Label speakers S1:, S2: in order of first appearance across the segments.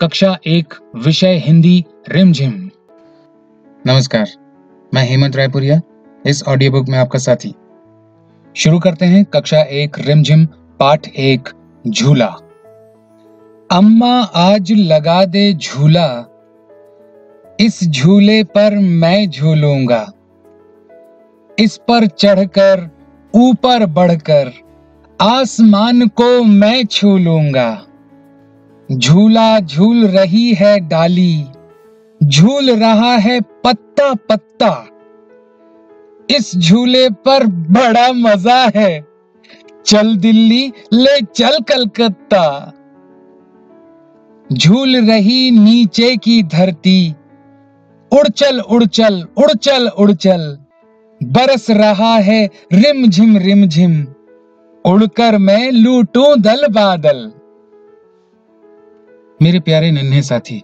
S1: कक्षा एक, विषय हिंदी, रिमझिम। नमस्कार, मैं हेमंत रायपुरिया, इस ऑडियो बुक में आपका साथी। शुरू करते हैं कक्षा एक, रिमझिम, पाठ एक, झूला। अम्मा आज लगा दे झूला, इस झूले पर मैं झूलूँगा। इस पर चढ़कर, ऊपर बढ़कर, आसमान को मैं छू लूँगा। झूला झूल रही है डाली, झूल रहा है पत्ता पत्ता। इस झूले पर बड़ा मज़ा है। चल दिल्ली, ले चल कलकत्ता। झूल रही नीचे की धरती। उड़चल उड़चल उड़ चल बरस रहा है रिम झिम रिम झिम उड़कर मैं लूटूं दल बादल। मेरे प्यारे नन्हे साथी,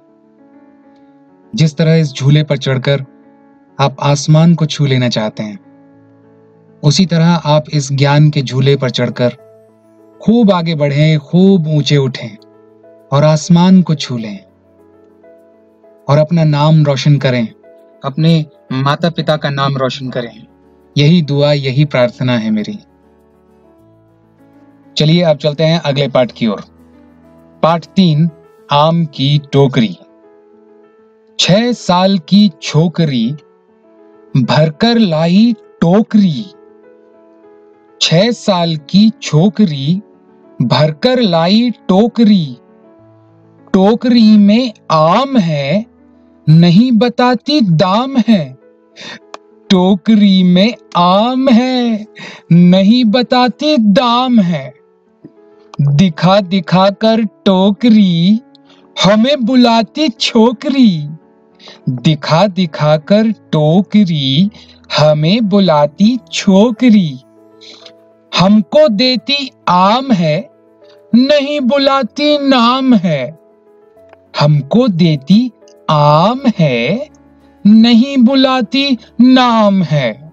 S1: जिस तरह इस झूले पर चढ़कर आप आसमान को छू लेना चाहते हैं, उसी तरह आप इस ज्ञान के झूले पर चढ़कर खूब आगे बढ़ें, खूब ऊँचे उठें और आसमान को छू लें और अपना नाम रोशन करें, अपने माता पिता का नाम रोशन करें। यही दुआ, यही प्रार्थना है मेरी। चलिए अब चलते हैं अगले पाठ की ओर। पाठ तीन आम की टोकरी। छह साल की छोकरी भरकर लाई टोकरी। छह साल की छोकरी भरकर लाई टोकरी। टोकरी में आम है, नहीं बताती दाम है। टोकरी में आम है, नहीं बताती दाम है। दिखा दिखा कर टोकरी हमें बुलाती छोकरी। दिखा दिखा कर टोकरी, हमें बुलाती छोकरी। हमको देती आम है, नहीं बुलाती नाम है। हमको देती आम है, नहीं बुलाती नाम है।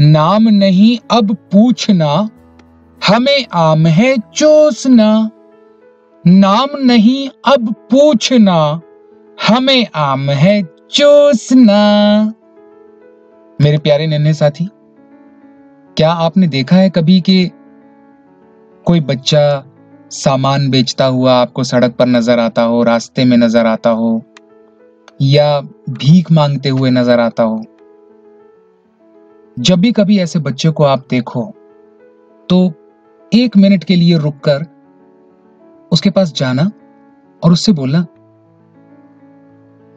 S1: नाम नहीं अब पूछना, हमें आम है चोसना। नाम नहीं, अब पूछना। हमें आम है चोसना। मेरे प्यारे नन्हे साथी, क्या आपने देखा है कभी कि कोई बच्चा सामान बेचता हुआ आपको सड़क पर नज़र आता हो, रास्ते में नज़र आता हो, या भीख मांगते हुए नज़र आता हो? जब भी कभी ऐसे बच्चे को आप देखो तो एक मिनट के लिए रुककर उसके पास जाना और उससे बोलना,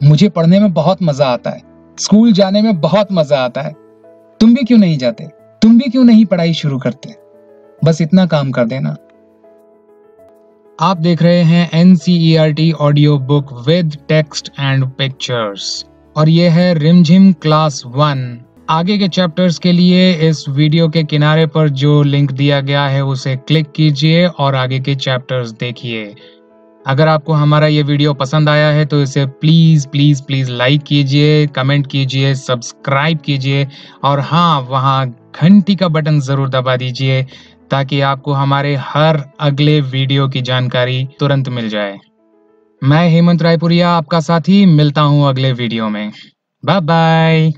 S1: मुझे पढ़ने में बहुत मज़ा आता है, स्कूल जाने में बहुत मज़ा आता है। तुम भी क्यों नहीं जाते? तुम भी क्यों नहीं पढ़ाई शुरू करते? बस इतना काम कर देना। आप देख रहे हैं NCERT audio book with text and pictures और ये है रिमझिम क्लास वन आगे के चैप्टर्स के लिए इस वीडियो के किनारे पर जो लिंक दिया गया है, उसे क्लिक कीजिए और आगे के चैप्टर्स देखिए। अगर आपको हमारा ये वीडियो पसंद आया है तो इसे प्लीज़ प्लीज़ प्लीज़ लाइक कीजिए कमेंट कीजिए सब्सक्राइब कीजिए, और हाँ वहाँ घंटी का बटन ज़रूर दबा दीजिए, ताकि आपको हमारे हर अगले वीडियो की जानकारी तुरंत मिल जाए। मैं हेमंत रायपुरिया, आपका साथी, मिलता हूँ अगले वीडियो में। Bye bye